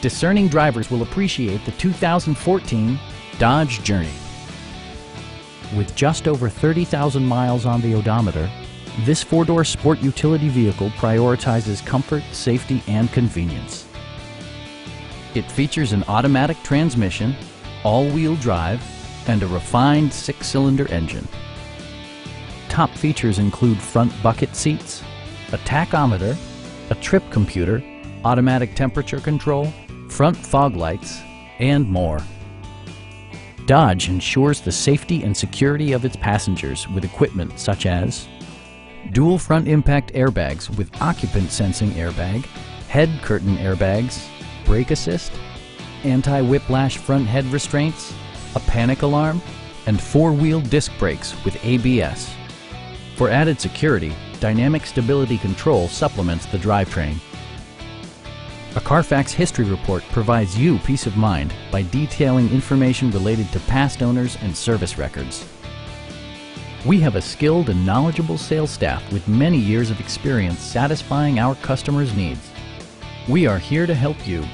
discerning drivers will appreciate the 2014 Dodge Journey. With just over 30,000 miles on the odometer, this four-door sport utility vehicle prioritizes comfort, safety, and convenience. It features an automatic transmission, all-wheel drive, and a refined six-cylinder engine. Top features include front bucket seats, a tachometer, a trip computer, automatic temperature control, front fog lights, and more. Dodge ensures the safety and security of its passengers with equipment such as dual front impact airbags with occupant sensing airbag, head curtain airbags, brake assist, anti-whiplash front head restraints, a panic alarm, and four-wheel disc brakes with ABS. For added security, Dynamic Stability Control supplements the drivetrain. A Carfax history report provides you peace of mind by detailing information related to past owners and service records. We have a skilled and knowledgeable sales staff with many years of experience satisfying our customers' needs. We are here to help you